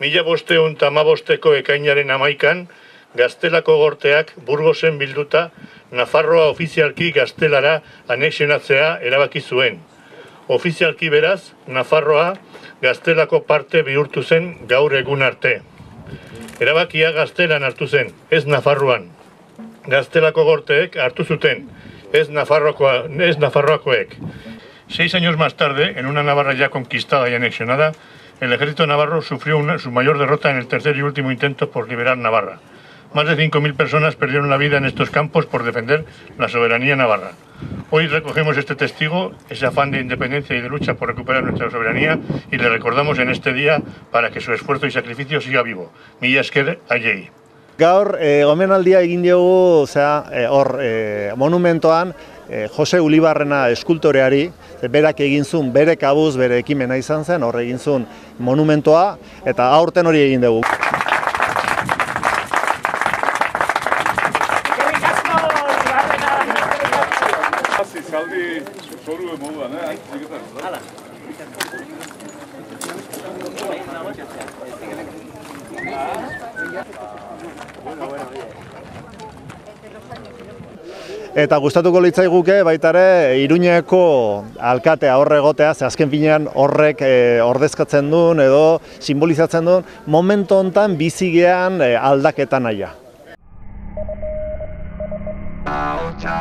Mila bosteun tamabosteko ekainaren amaikan, Gaztelako gorteak Burgosen bilduta Nafarroa ofizialki gaztelara anexionatzea erabaki zuen. Ofizialki beraz, Nafarroa gaztelako parte bihurtu zen gaur egun arte. Erabakia gaztelan hartu zen, ez Nafarroan. Gaztelako gorteek hartu zuten, ez Nafarroakoek. Seis años más tarde, en una Navarra ya conquistada y anexionada, el ejército navarro sufrió su mayor derrota en el tercer y último intento por liberar Navarra. Más de 5.000 personas perdieron la vida en estos campos por defender la soberanía navarra. Hoy recogemos este testigo, ese afán de independencia y de lucha por recuperar nuestra soberanía y le recordamos en este día para que su esfuerzo y sacrificio siga vivo. Mila esker aiei. Gaur, e, omenaldia egin diogu, osea, e, hor, e, monumentoan, e, Jose Ulibarrena eskultoreari, berak egin zuen, bere kabuz, bere ekimena izan zen, hor egin zuen monumentoa, eta aurten hori egin dugu. Zaldi soru moduan, eh? Hala. Eta gustatuko litzaiguke baita ere Iruñeko alkatea horre egotea, ze azken finean horrek e, ordezkatzen duen edo simbolizatzen duen momentu hontan bizigean e, aldaketa naia. Aotxa